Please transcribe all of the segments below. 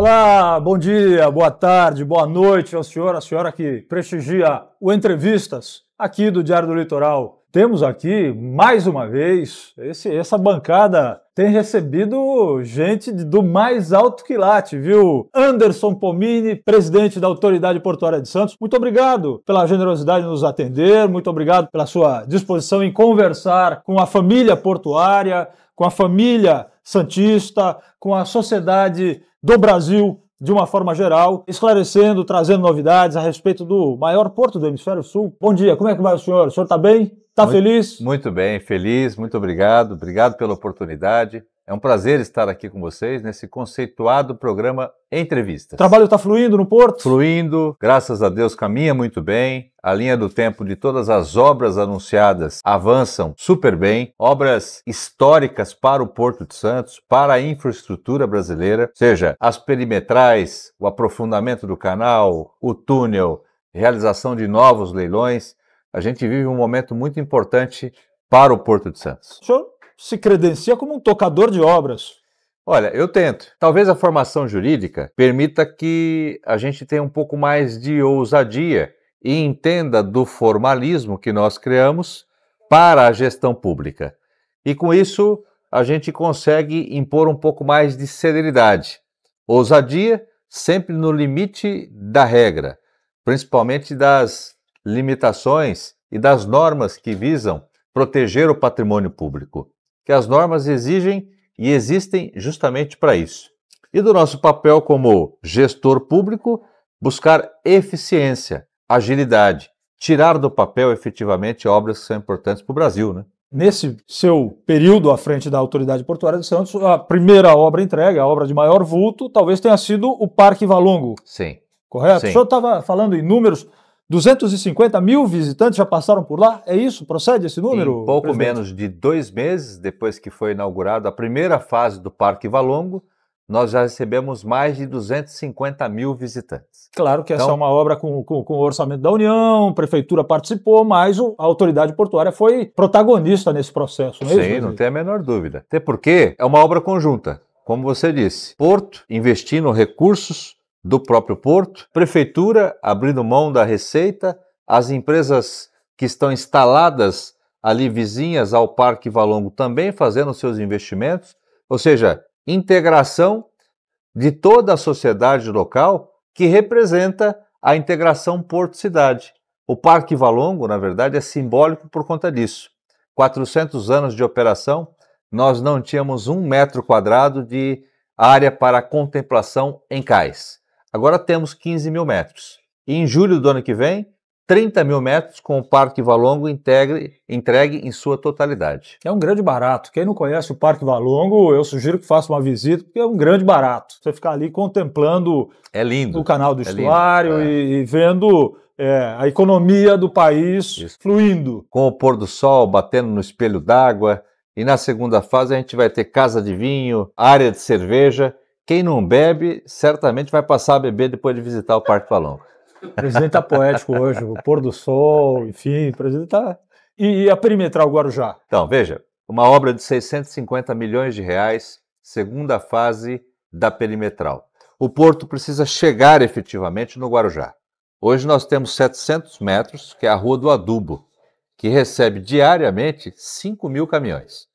Olá, bom dia, boa tarde, boa noite ao senhor, a senhora que prestigia o Entrevistas aqui do Diário do Litoral. Temos aqui, mais uma vez, esse, essa bancada tem recebido gente do mais alto quilate, viu? Anderson Pomini, presidente da Autoridade Portuária de Santos, muito obrigado pela generosidade de nos atender, muito obrigado pela sua disposição em conversar com a família portuária, com a família santista, com a sociedade do Brasil de uma forma geral, esclarecendo, trazendo novidades a respeito do maior porto do Hemisfério Sul. Bom dia, como é que vai o senhor? O senhor está bem? Está feliz? Muito bem, feliz, muito obrigado. Obrigado pela oportunidade. É um prazer estar aqui com vocês nesse conceituado programa Entrevistas. O trabalho está fluindo no Porto? Fluindo, graças a Deus caminha muito bem. A linha do tempo de todas as obras anunciadas avançam super bem. Obras históricas para o Porto de Santos, para a infraestrutura brasileira, seja as perimetrais, o aprofundamento do canal, o túnel, realização de novos leilões. A gente vive um momento muito importante para o Porto de Santos. Senhor se credencia como um tocador de obras. Olha, eu tento. Talvez a formação jurídica permita que a gente tenha um pouco mais de ousadia e entenda do formalismo que nós criamos para a gestão pública. E com isso, a gente consegue impor um pouco mais de celeridade. Ousadia sempre no limite da regra, principalmente das limitações e das normas que visam proteger o patrimônio público que as normas exigem e existem justamente para isso. E do nosso papel como gestor público, buscar eficiência, agilidade, tirar do papel efetivamente obras que são importantes para o Brasil. Né? Nesse seu período à frente da Autoridade Portuária de Santos, a primeira obra entregue, a obra de maior vulto, talvez tenha sido o Parque Valongo. Sim. Correto? Sim. O senhor estava falando em números 250 mil visitantes já passaram por lá? É isso? Procede esse número? Em pouco presidente? menos de dois meses depois que foi inaugurada a primeira fase do Parque Valongo, nós já recebemos mais de 250 mil visitantes. Claro que essa Então- é uma obra com, com, com o orçamento da União, a prefeitura participou, mas a autoridade portuária foi protagonista nesse processo, não é? Sim, não tem a menor dúvida. Até porque é uma obra conjunta, como você disse. Porto investindo recursos do próprio porto, prefeitura abrindo mão da receita, as empresas que estão instaladas ali vizinhas ao Parque Valongo também fazendo seus investimentos, ou seja, integração de toda a sociedade local que representa a integração porto-cidade. O Parque Valongo, na verdade, é simbólico por conta disso. 400 anos de operação, nós não tínhamos um metro quadrado de área para contemplação em cais. Agora temos 15 mil metros. E em julho do ano que vem, 30 mil metros com o Parque Valongo integre, entregue em sua totalidade. É um grande barato. Quem não conhece o Parque Valongo, eu sugiro que faça uma visita, porque é um grande barato. Você ficar ali contemplando É lindo. o canal do É estuário é. e, e vendo é, a economia do país Isso. fluindo. Com o pôr do sol batendo no espelho d'água. E na segunda fase a gente vai ter casa de vinho, área de cerveja. Quem não bebe, certamente vai passar a beber depois de visitar o Parque Valongo. O presidente está poético hoje, o pôr do sol, enfim, o presidente está. E, e a perimetral Guarujá? Então, veja, uma obra de 650 milhões de reais, segunda fase da perimetral. O porto precisa chegar efetivamente no Guarujá. Hoje nós temos 700 metros, que é a Rua do Adubo, que recebe diariamente 5 mil caminhões.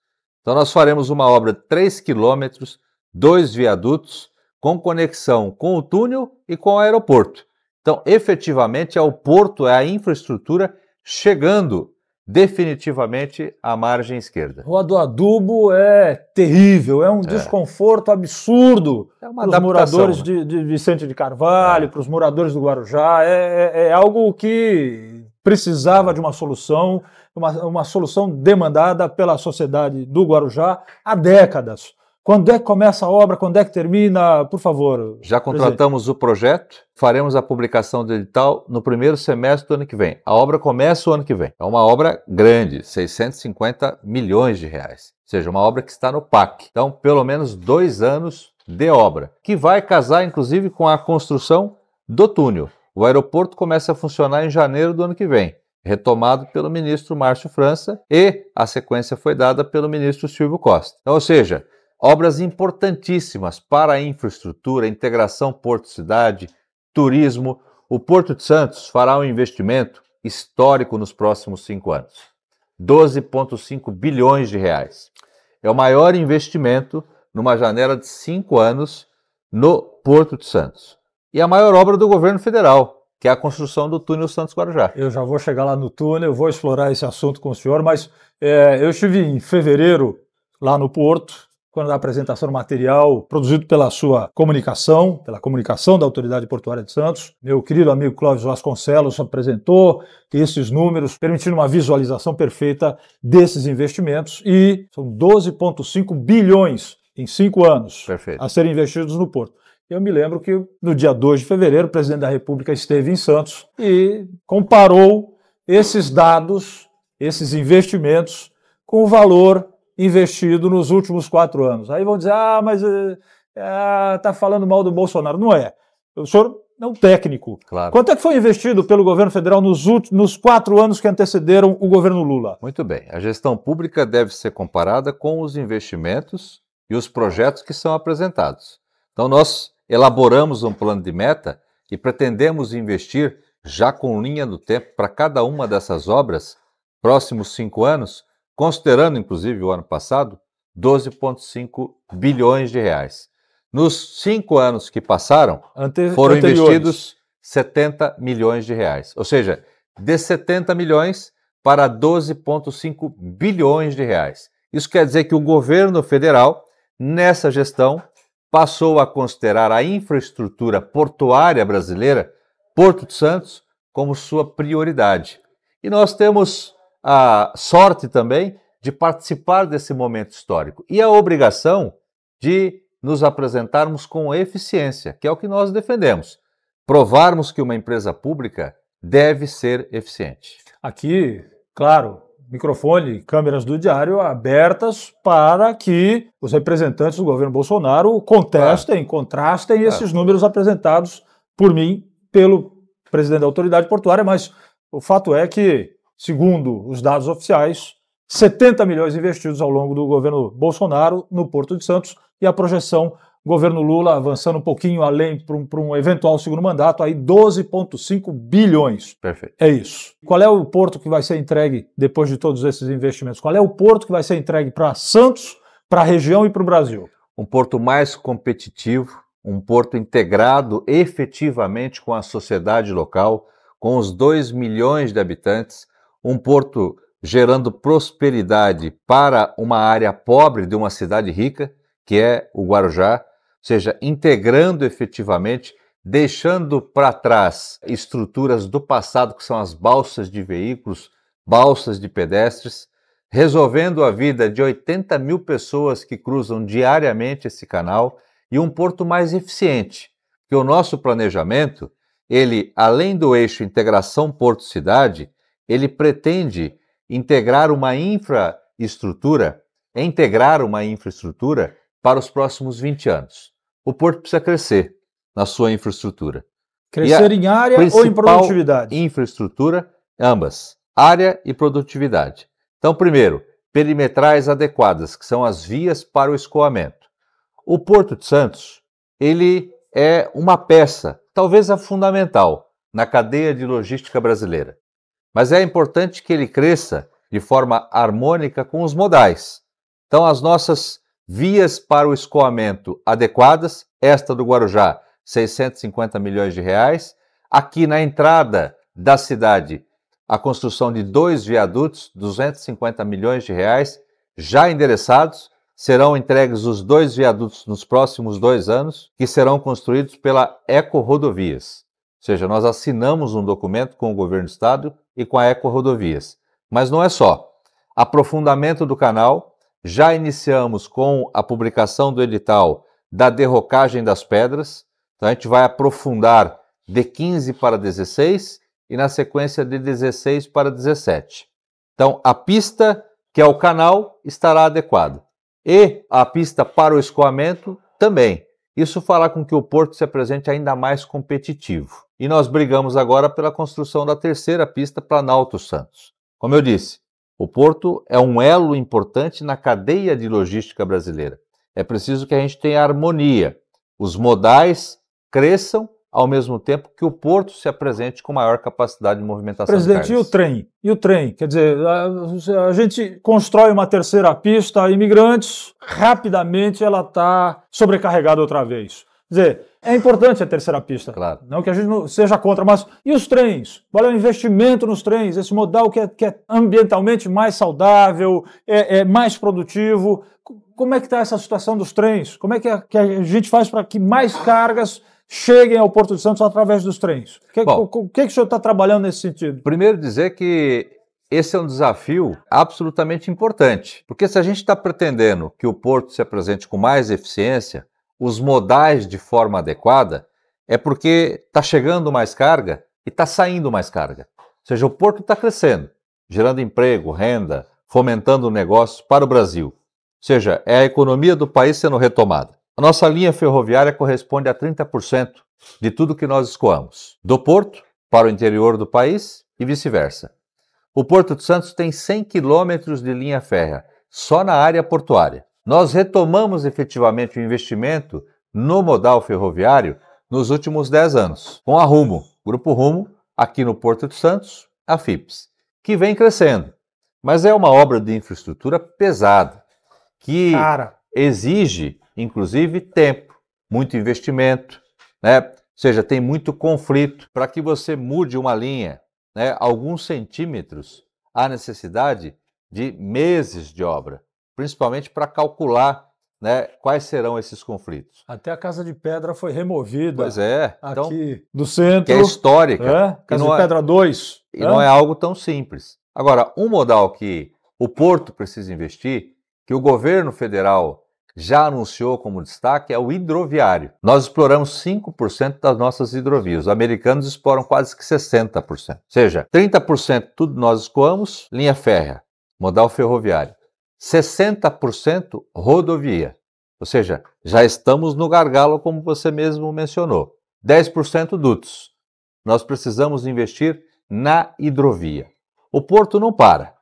Então nós faremos uma obra de 3 quilômetros, dois viadutos, com conexão com o túnel e com o aeroporto. Então, efetivamente, é o porto, é a infraestrutura chegando definitivamente à margem esquerda. Rua do Adubo é terrível, é um desconforto absurdo É para os moradores né? de, de Vicente de Carvalho, É. para os moradores do Guarujá. É, é- é algo que precisava de uma solução, uma, uma solução demandada pela sociedade do Guarujá há décadas. Quando é que começa a obra? Quando é que termina? Por favor. Já contratamos o projeto, faremos a publicação do edital no primeiro semestre do ano que vem. A obra começa o ano que vem. É uma obra grande, 650 milhões de reais. Ou seja, uma obra que está no PAC. Então, pelo menos dois anos de obra, que vai casar, inclusive, com a construção do túnel. O aeroporto começa a funcionar em janeiro do ano que vem, retomado pelo ministro Márcio França, e a sequência foi dada pelo ministro Silvio Costa. Então, ou seja, obras importantíssimas para a infraestrutura, integração porto-cidade, turismo. O Porto de Santos fará um investimento histórico nos próximos cinco anos. 12,5 bilhões de reais. É o maior investimento numa janela de cinco anos no Porto de Santos. E a maior obra do governo federal, que é a construção do túnel Santos Guarujá. Eu já vou chegar lá no túnel, vou explorar esse assunto com o senhor, mas é, eu estive em fevereiro lá no Porto, quando a apresentação do material produzido pela sua comunicação, pela comunicação da Autoridade Portuária de Santos. Meu querido amigo Clóvis Vasconcelos apresentou esses números, permitindo uma visualização perfeita desses investimentos e são 12,5 bilhões em cinco anos Perfeito. a serem investidos no Porto. Eu me lembro que no dia 2 de fevereiro o presidente da República esteve em Santos e comparou esses dados, esses investimentos, com o valor investido nos últimos quatro anos. Aí vão dizer, ah, mas está é, falando mal do Bolsonaro. Não é. O senhor é um técnico. Claro. Quanto é que foi investido pelo governo federal nos, últimos, nos quatro anos que antecederam o governo Lula? Muito bem. A gestão pública deve ser comparada com os investimentos e os projetos que são apresentados. Então, nós elaboramos um plano de meta e pretendemos investir, já com linha do tempo, para cada uma dessas obras, próximos cinco anos, considerando inclusive o ano passado, 12,5 bilhões de reais. Nos cinco anos que passaram, Ante foram anteriores. investidos 70 milhões de reais. Ou seja, de 70 milhões para 12,5 bilhões de reais. Isso quer dizer que o governo federal, nessa gestão, passou a considerar a infraestrutura portuária brasileira, Porto de Santos, como sua prioridade. E nós temos a sorte também de participar desse momento histórico e a obrigação de nos apresentarmos com eficiência, que é o que nós defendemos. Provarmos que uma empresa pública deve ser eficiente. Aqui, claro, microfone, câmeras do diário abertas para que os representantes do governo Bolsonaro contestem, claro. contrastem claro. esses números apresentados por mim, pelo presidente da autoridade portuária, mas o fato é que Segundo os dados oficiais, 70 milhões investidos ao longo do governo Bolsonaro no Porto de Santos e a projeção governo Lula avançando um pouquinho além para um, um, eventual segundo mandato, aí 12,5 bilhões. Perfeito. É isso. Qual é o porto que vai ser entregue depois de todos esses investimentos? Qual é o porto que vai ser entregue para Santos, para a região e para o Brasil? Um porto mais competitivo, um porto integrado efetivamente com a sociedade local, com os 2 milhões de habitantes, um porto gerando prosperidade para uma área pobre de uma cidade rica, que é o Guarujá, ou seja, integrando efetivamente, deixando para trás estruturas do passado, que são as balsas de veículos, balsas de pedestres, resolvendo a vida de 80 mil pessoas que cruzam diariamente esse canal e um porto mais eficiente, que o nosso planejamento, ele, além do eixo integração porto-cidade, ele pretende integrar uma infraestrutura, integrar uma infraestrutura para os próximos 20 anos. O porto precisa crescer na sua infraestrutura. Crescer em área ou em produtividade? Infraestrutura, ambas, área e produtividade. Então, primeiro, perimetrais adequadas, que são as vias para o escoamento. O Porto de Santos, ele é uma peça, talvez a fundamental, na cadeia de logística brasileira. Mas é importante que ele cresça de forma harmônica com os modais. Então, as nossas vias para o escoamento adequadas, esta do Guarujá, 650 milhões de reais. Aqui na entrada da cidade, a construção de dois viadutos, 250 milhões de reais, já endereçados. Serão entregues os dois viadutos nos próximos dois anos, que serão construídos pela Eco Rodovias. Ou seja, nós assinamos um documento com o governo do estado e com a Eco Rodovias. Mas não é só. Aprofundamento do canal, já iniciamos com a publicação do edital da derrocagem das pedras. Então a gente vai aprofundar de 15 para 16 e na sequência de 16 para 17. Então a pista, que é o canal, estará adequada. E a pista para o escoamento também. Isso fará com que o porto se apresente ainda mais competitivo. E nós brigamos agora pela construção da terceira pista Planalto Santos. Como eu disse, o porto é um elo importante na cadeia de logística brasileira. É preciso que a gente tenha harmonia. Os modais cresçam ao mesmo tempo que o porto se apresente com maior capacidade de movimentação. Presidente, e o trem? E o trem? Quer dizer, a, a gente constrói uma terceira pista, imigrantes, rapidamente ela está sobrecarregada outra vez. Quer dizer, é importante a terceira pista. Claro. Não que a gente não seja contra, mas e os trens? Qual é o investimento nos trens? Esse modal que é, que é ambientalmente mais saudável, é, é mais produtivo. Como é que está essa situação dos trens? Como é que a, que a gente faz para que mais cargas cheguem ao Porto de Santos através dos trens. O que, Bom, que, que, que o senhor está trabalhando nesse sentido? Primeiro dizer que esse é um desafio absolutamente importante, porque se a gente está pretendendo que o porto se apresente com mais eficiência, os modais de forma adequada, é porque está chegando mais carga e está saindo mais carga. Ou seja, o porto está crescendo, gerando emprego, renda, fomentando negócios para o Brasil. Ou seja, é a economia do país sendo retomada. A nossa linha ferroviária corresponde a 30% de tudo que nós escoamos, do porto para o interior do país e vice-versa. O Porto de Santos tem 100 quilômetros de linha férrea, só na área portuária. Nós retomamos efetivamente o investimento no modal ferroviário nos últimos 10 anos, com a Rumo, Grupo Rumo, aqui no Porto de Santos, a FIPS, que vem crescendo. Mas é uma obra de infraestrutura pesada, que Cara. exige inclusive tempo, muito investimento, né? Ou seja, tem muito conflito. Para que você mude uma linha, né, alguns centímetros, há necessidade de meses de obra, principalmente para calcular né, quais serão esses conflitos. Até a Casa de Pedra foi removida. Pois é. Então, aqui do centro. Que é histórica. É, Casa de é, Pedra 2. E é. não é algo tão simples. Agora, um modal que o Porto precisa investir, que o governo federal já anunciou como destaque é o hidroviário. Nós exploramos 5% das nossas hidrovias. Os americanos exploram quase que 60%. Ou seja, 30% tudo nós escoamos, linha férrea, modal ferroviário. 60% rodovia. Ou seja, já estamos no gargalo, como você mesmo mencionou. 10% dutos. Nós precisamos investir na hidrovia. O porto não para.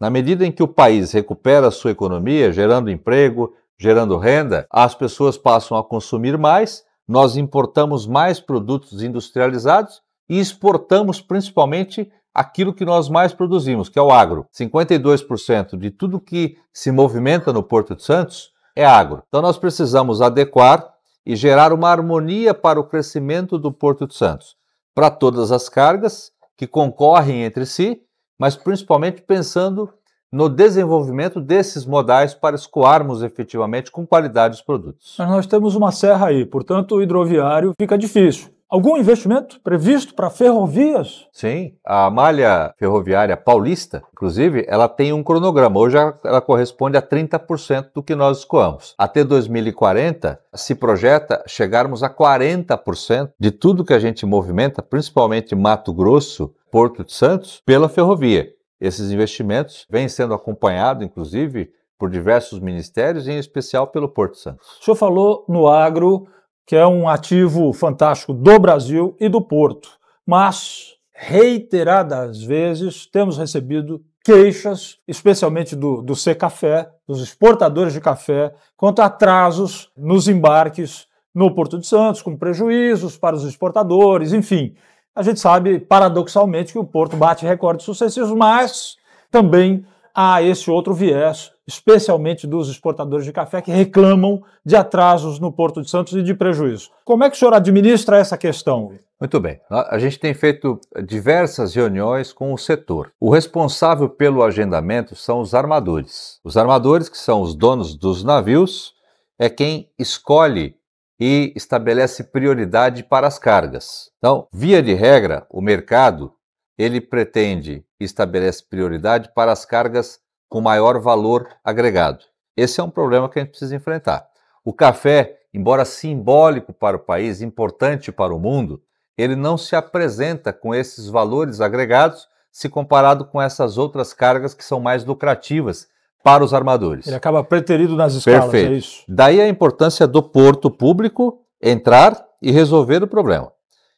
Na medida em que o país recupera a sua economia, gerando emprego, gerando renda, as pessoas passam a consumir mais, nós importamos mais produtos industrializados e exportamos principalmente aquilo que nós mais produzimos, que é o agro. 52% de tudo que se movimenta no Porto de Santos é agro. Então nós precisamos adequar e gerar uma harmonia para o crescimento do Porto de Santos, para todas as cargas que concorrem entre si, mas principalmente pensando no desenvolvimento desses modais para escoarmos efetivamente com qualidade os produtos. Mas nós temos uma serra aí, portanto o hidroviário fica difícil. Algum investimento previsto para ferrovias? Sim, a malha ferroviária paulista, inclusive, ela tem um cronograma. Hoje ela corresponde a 30% do que nós escoamos. Até 2040, se projeta chegarmos a 40% de tudo que a gente movimenta, principalmente Mato Grosso, Porto de Santos, pela ferrovia. Esses investimentos vêm sendo acompanhados, inclusive, por diversos ministérios, em especial pelo Porto Santos. O senhor falou no agro, que é um ativo fantástico do Brasil e do Porto, mas reiteradas vezes temos recebido queixas, especialmente do, do Café, dos exportadores de café, quanto a atrasos nos embarques no Porto de Santos, com prejuízos para os exportadores, enfim. A gente sabe, paradoxalmente, que o Porto bate recordes sucessivos, mas também há esse outro viés, especialmente dos exportadores de café, que reclamam de atrasos no Porto de Santos e de prejuízo. Como é que o senhor administra essa questão? Muito bem. A gente tem feito diversas reuniões com o setor. O responsável pelo agendamento são os armadores. Os armadores, que são os donos dos navios, é quem escolhe e estabelece prioridade para as cargas. Então, via de regra, o mercado ele pretende estabelece prioridade para as cargas com maior valor agregado. Esse é um problema que a gente precisa enfrentar. O café, embora simbólico para o país, importante para o mundo, ele não se apresenta com esses valores agregados se comparado com essas outras cargas que são mais lucrativas para os armadores. Ele acaba preterido nas escalas, é Perfeito. é isso? Daí a importância do porto público entrar e resolver o problema.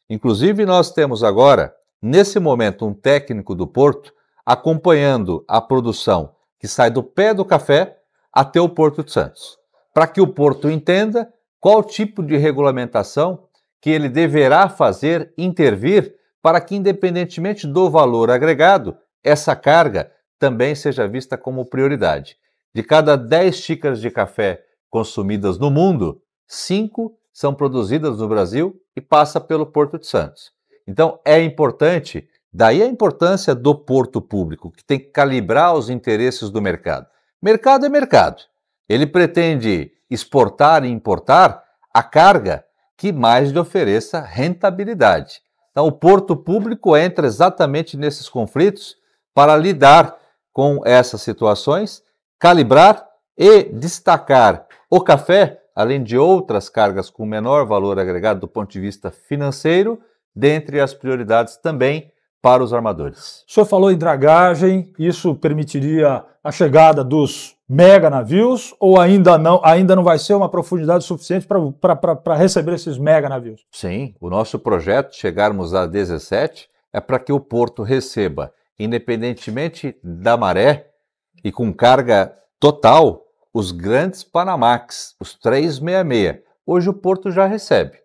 Inclusive, nós temos agora, nesse momento, um técnico do porto acompanhando a produção que sai do pé do café até o Porto de Santos. para que o porto entenda qual tipo de regulamentação que ele deverá fazer intervir para que, independentemente do valor agregado, essa carga também seja vista como prioridade. De cada 10 xícaras de café consumidas no mundo, 5 são produzidas no Brasil e passa pelo Porto de Santos. Então é importante, daí a importância do porto público, que tem que calibrar os interesses do mercado. Mercado é mercado. Ele pretende exportar e importar a carga que mais lhe ofereça rentabilidade. Então, o porto público entra exatamente nesses conflitos para lidar com essas situações, calibrar e destacar o café, além de outras cargas com menor valor agregado do ponto de vista financeiro, dentre as prioridades também para os armadores. O senhor falou em dragagem, isso permitiria a chegada dos mega navios ou ainda não, ainda não vai ser uma profundidade suficiente para receber esses mega navios? Sim, o nosso projeto, chegarmos a 17, é para que o porto receba, independentemente da maré e com carga total, os grandes Panamax, os 366. Hoje o porto já recebe,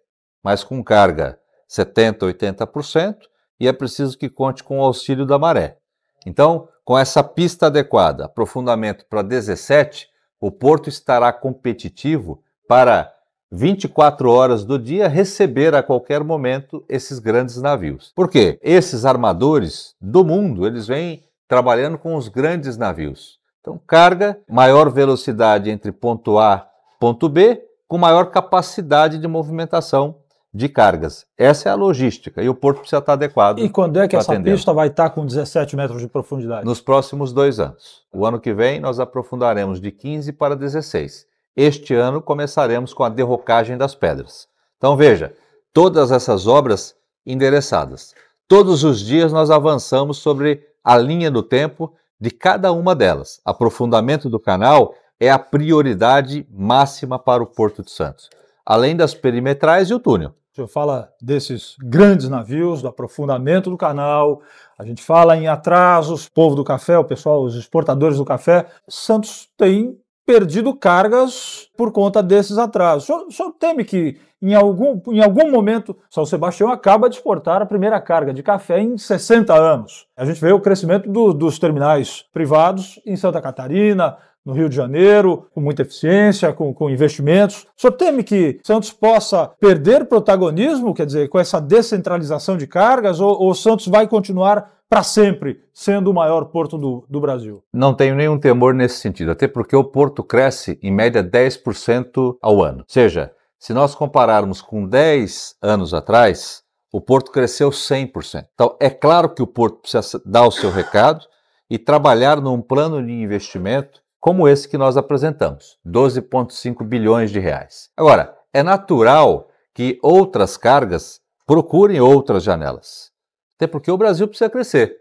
mas com carga 70%, 80%, e é preciso que conte com o auxílio da maré. Então, com essa pista adequada, aprofundamento para 17, o porto estará competitivo para 24 horas do dia receber a qualquer momento esses grandes navios. Por quê? Esses armadores do mundo, eles vêm trabalhando com os grandes navios. Então, carga, maior velocidade entre ponto A e ponto B, com maior capacidade de movimentação de cargas. Essa é a logística e o porto precisa estar adequado. E quando é que essa pista vai estar com 17 metros de profundidade? Nos próximos dois anos. O ano que vem nós aprofundaremos de 15 para 16. Este ano começaremos com a derrocagem das pedras. Então veja, todas essas obras endereçadas. Todos os dias nós avançamos sobre a linha do tempo de cada uma delas. Aprofundamento do canal é a prioridade máxima para o Porto de Santos, além das perimetrais e o túnel. Senhor fala desses grandes navios, do aprofundamento do canal, a gente fala em atrasos, povo do café, o pessoal, os exportadores do café. Santos tem perdido cargas por conta desses atrasos. O senhor, o senhor teme que em algum, em algum momento São Sebastião acaba de exportar a primeira carga de café em 60 anos. A gente vê o crescimento do, dos terminais privados em Santa Catarina, no Rio de Janeiro, com muita eficiência, com, com investimentos. O senhor teme que Santos possa perder protagonismo, quer dizer, com essa descentralização de cargas, ou, ou Santos vai continuar para sempre sendo o maior porto do, do, Brasil? Não tenho nenhum temor nesse sentido, até porque o porto cresce em média 10% ao ano. Ou seja, se nós compararmos com 10 anos atrás, o porto cresceu 100%. Então, é claro que o porto precisa dar o seu recado e trabalhar num plano de investimento como esse que nós apresentamos, 12,5 bilhões de reais. Agora, é natural que outras cargas procurem outras janelas. Até porque o Brasil precisa crescer.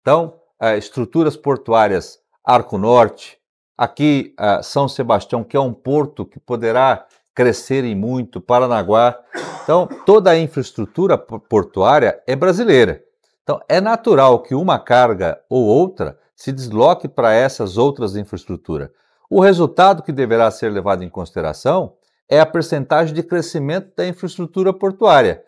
Então, é, estruturas portuárias Arco Norte, aqui é, São Sebastião, que é um porto que poderá crescer em muito, Paranaguá. Então, toda a infraestrutura portuária é brasileira. Então, é natural que uma carga ou outra se desloque para essas outras infraestruturas. O resultado que deverá ser levado em consideração é a percentagem de crescimento da infraestrutura portuária.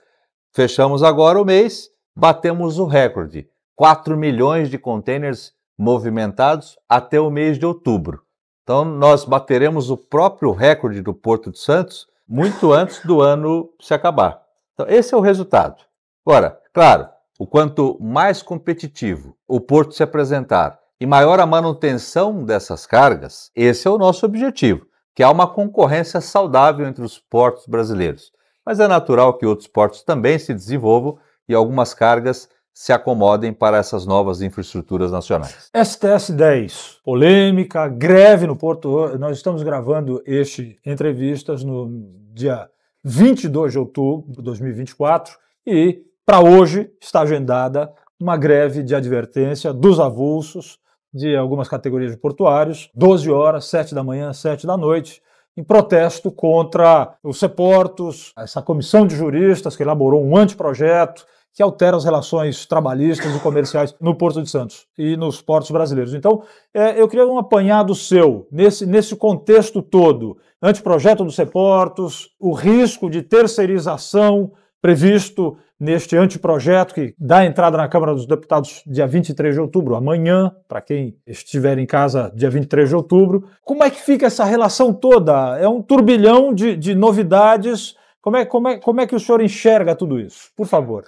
Fechamos agora o mês batemos o recorde: 4 milhões de containers movimentados até o mês de outubro. Então, nós bateremos o próprio recorde do Porto de Santos muito antes do ano se acabar. Então, esse é o resultado. Agora, claro, o quanto mais competitivo o porto se apresentar e maior a manutenção dessas cargas, esse é o nosso objetivo, que há uma concorrência saudável entre os portos brasileiros. Mas é natural que outros portos também se desenvolvam e algumas cargas se acomodem para essas novas infraestruturas nacionais. STS 10, polêmica, greve no Porto. Nós estamos gravando este entrevistas no dia 22 de outubro de 2024 e para hoje está agendada uma greve de advertência dos avulsos de algumas categorias de portuários, 12 horas, 7 da manhã, 7 da noite, em protesto contra os Seportos, essa comissão de juristas que elaborou um anteprojeto que altera as relações trabalhistas e comerciais no Porto de Santos e nos portos brasileiros. Então, é, eu queria um apanhado seu nesse, nesse contexto todo, anteprojeto dos Seportos, o risco de terceirização previsto neste anteprojeto que dá entrada na Câmara dos Deputados dia 23 de outubro, amanhã, para quem estiver em casa dia 23 de outubro. Como é que fica essa relação toda? É um turbilhão de, de novidades. Como é, como, é, como é que o senhor enxerga tudo isso? Por favor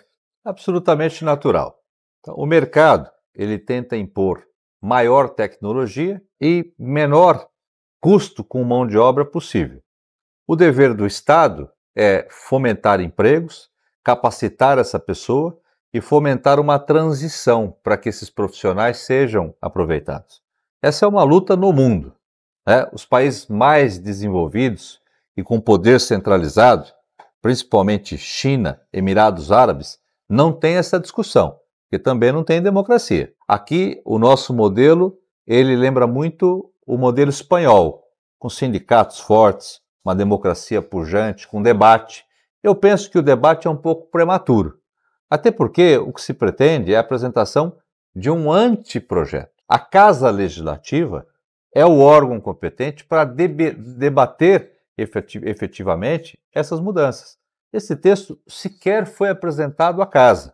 absolutamente natural. Então, o mercado ele tenta impor maior tecnologia e menor custo com mão de obra possível. O dever do Estado é fomentar empregos, capacitar essa pessoa e fomentar uma transição para que esses profissionais sejam aproveitados. Essa é uma luta no mundo. Né? Os países mais desenvolvidos e com poder centralizado, principalmente China, Emirados Árabes, não tem essa discussão, porque também não tem democracia. Aqui, o nosso modelo, ele lembra muito o modelo espanhol, com sindicatos fortes, uma democracia pujante, com debate. Eu penso que o debate é um pouco prematuro, até porque o que se pretende é a apresentação de um anteprojeto. A Casa Legislativa é o órgão competente para debater efetivamente essas mudanças. Esse texto sequer foi apresentado à casa.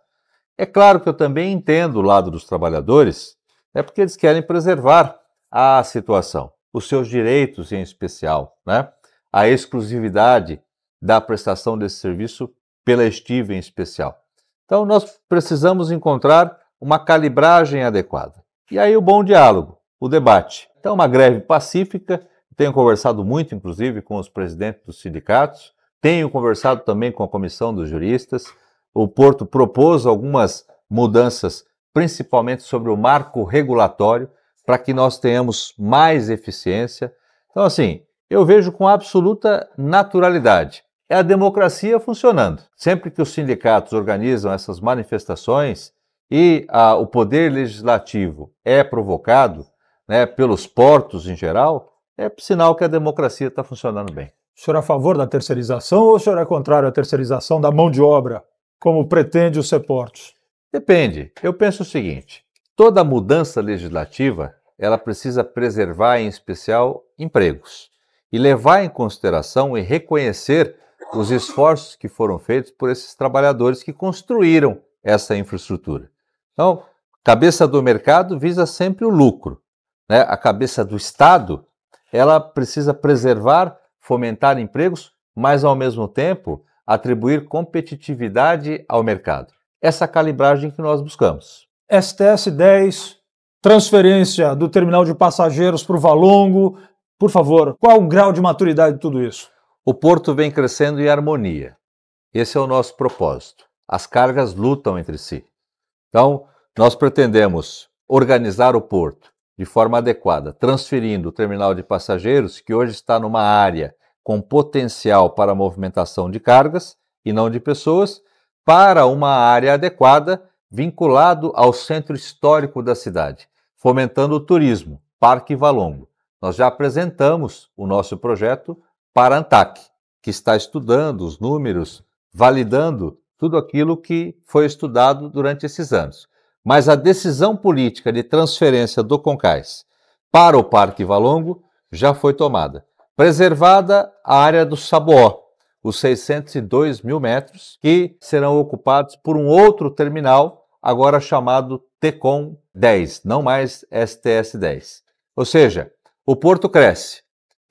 É claro que eu também entendo o lado dos trabalhadores, é porque eles querem preservar a situação, os seus direitos em especial, né? a exclusividade da prestação desse serviço pela estiva em especial. Então, nós precisamos encontrar uma calibragem adequada. E aí, o bom diálogo, o debate. Então, uma greve pacífica. Tenho conversado muito, inclusive, com os presidentes dos sindicatos. Tenho conversado também com a comissão dos juristas. O Porto propôs algumas mudanças, principalmente sobre o marco regulatório, para que nós tenhamos mais eficiência. Então, assim, eu vejo com absoluta naturalidade. É a democracia funcionando. Sempre que os sindicatos organizam essas manifestações e ah, o poder legislativo é provocado né, pelos portos em geral, é sinal que a democracia está funcionando bem. O senhor é a favor da terceirização ou o senhor é contrário à terceirização da mão de obra, como pretende o Seportos? Depende. Eu penso o seguinte: toda mudança legislativa ela precisa preservar, em especial, empregos e levar em consideração e reconhecer os esforços que foram feitos por esses trabalhadores que construíram essa infraestrutura. Então, cabeça do mercado visa sempre o lucro. Né? A cabeça do Estado ela precisa preservar fomentar empregos, mas ao mesmo tempo atribuir competitividade ao mercado. Essa calibragem que nós buscamos. STS 10, transferência do terminal de passageiros para o Valongo. Por favor, qual o grau de maturidade de tudo isso? O porto vem crescendo em harmonia. Esse é o nosso propósito. As cargas lutam entre si. Então, nós pretendemos organizar o porto de forma adequada, transferindo o terminal de passageiros, que hoje está numa área com potencial para movimentação de cargas e não de pessoas, para uma área adequada vinculado ao centro histórico da cidade, fomentando o turismo, Parque Valongo. Nós já apresentamos o nosso projeto para a ANTAC, que está estudando os números, validando tudo aquilo que foi estudado durante esses anos. Mas a decisão política de transferência do Concais para o Parque Valongo já foi tomada. Preservada a área do Saboó, os 602 mil metros, que serão ocupados por um outro terminal, agora chamado TECOM 10, não mais STS 10. Ou seja, o porto cresce,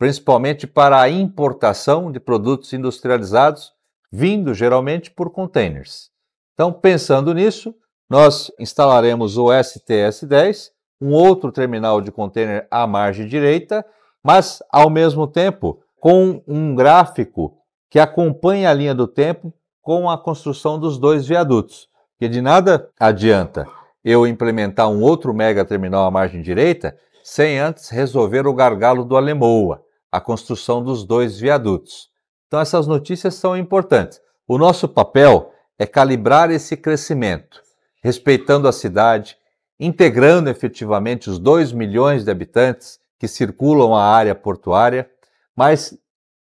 principalmente para a importação de produtos industrializados, vindo geralmente por containers. Então, pensando nisso, nós instalaremos o STS-10, um outro terminal de container à margem direita, mas ao mesmo tempo com um gráfico que acompanha a linha do tempo com a construção dos dois viadutos. Que de nada adianta eu implementar um outro mega terminal à margem direita sem antes resolver o gargalo do Alemoa, a construção dos dois viadutos. Então essas notícias são importantes. O nosso papel é calibrar esse crescimento respeitando a cidade, integrando efetivamente os 2 milhões de habitantes que circulam a área portuária, mas,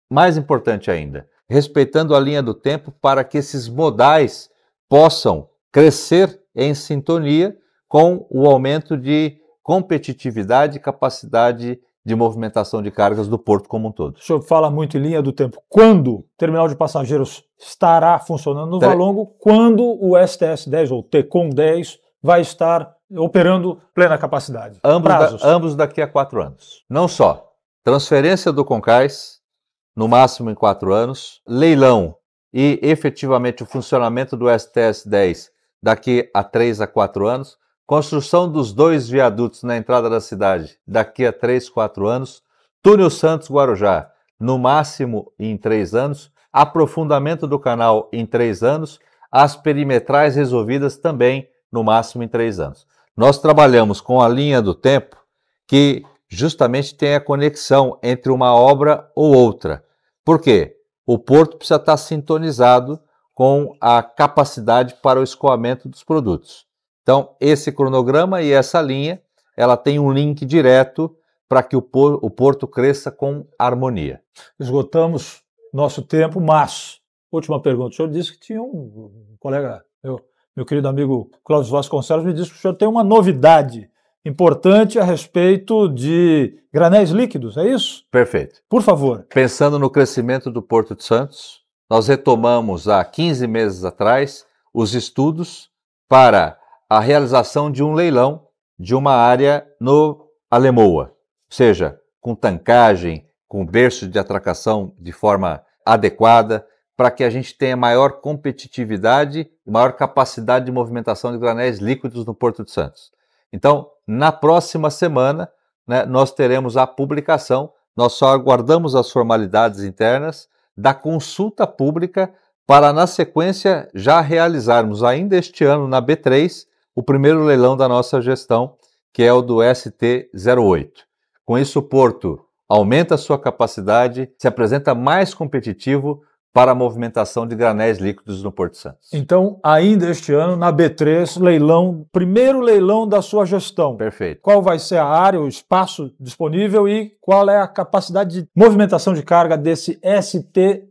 mais importante ainda, respeitando a linha do tempo para que esses modais possam crescer em sintonia com o aumento de competitividade e capacidade de movimentação de cargas do porto como um todo. O senhor fala muito em linha do tempo. Quando o terminal de passageiros estará funcionando no Valongo? Quando o STS-10 ou TECOM 10 vai estar operando plena capacidade? Ambos, da, ambos daqui a quatro anos. Não só transferência do Concais, no máximo em quatro anos, leilão e efetivamente o funcionamento do STS-10 daqui a três a quatro anos, construção dos dois viadutos na entrada da cidade daqui a três, quatro anos, túnel Santos-Guarujá no máximo em três anos, aprofundamento do canal em três anos, as perimetrais resolvidas também no máximo em três anos. Nós trabalhamos com a linha do tempo que justamente tem a conexão entre uma obra ou outra. Por quê? O porto precisa estar sintonizado com a capacidade para o escoamento dos produtos. Então, esse cronograma e essa linha, ela tem um link direto para que o, por, o porto cresça com harmonia. Esgotamos nosso tempo, mas, última pergunta, o senhor disse que tinha um colega, meu, meu querido amigo Cláudio Vasconcelos, me disse que o senhor tem uma novidade importante a respeito de granéis líquidos, é isso? Perfeito. Por favor. Pensando no crescimento do Porto de Santos, nós retomamos há 15 meses atrás os estudos para a realização de um leilão de uma área no Alemoa, ou seja, com tancagem, com berço de atracação de forma adequada, para que a gente tenha maior competitividade e maior capacidade de movimentação de granéis líquidos no Porto de Santos. Então, na próxima semana, né, nós teremos a publicação, nós só aguardamos as formalidades internas da consulta pública para, na sequência, já realizarmos ainda este ano na B3 o primeiro leilão da nossa gestão, que é o do ST08. Com isso, o Porto aumenta a sua capacidade, se apresenta mais competitivo para a movimentação de granéis líquidos no Porto Santos. Então, ainda este ano, na B3, leilão, primeiro leilão da sua gestão. Perfeito. Qual vai ser a área, o espaço disponível e qual é a capacidade de movimentação de carga desse ST8?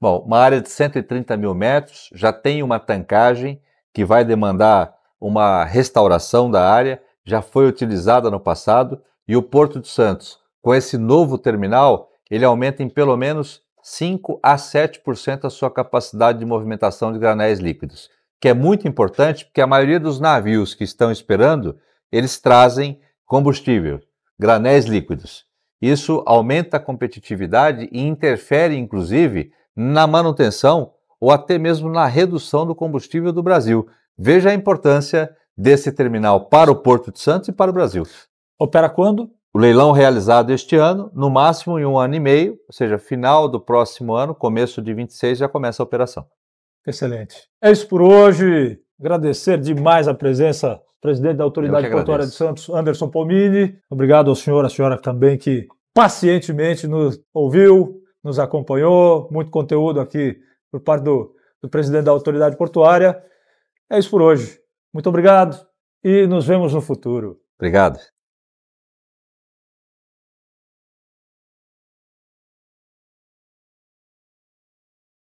Bom, uma área de 130 mil metros, já tem uma tancagem que vai demandar uma restauração da área, já foi utilizada no passado, e o Porto de Santos, com esse novo terminal, ele aumenta em pelo menos 5 a 7% a sua capacidade de movimentação de granéis líquidos, que é muito importante porque a maioria dos navios que estão esperando, eles trazem combustível, granéis líquidos. Isso aumenta a competitividade e interfere, inclusive, na manutenção ou até mesmo na redução do combustível do Brasil. Veja a importância desse terminal para o Porto de Santos e para o Brasil. Opera quando? O leilão realizado este ano, no máximo em um ano e meio, ou seja, final do próximo ano, começo de 26, já começa a operação. Excelente. É isso por hoje. Agradecer demais a presença do presidente da Autoridade Portuária de Santos, Anderson Pomini. Obrigado ao senhor, à senhora também que pacientemente nos ouviu, nos acompanhou. Muito conteúdo aqui por parte do, do presidente da Autoridade Portuária. É isso por hoje. Muito obrigado e nos vemos no futuro. Obrigado.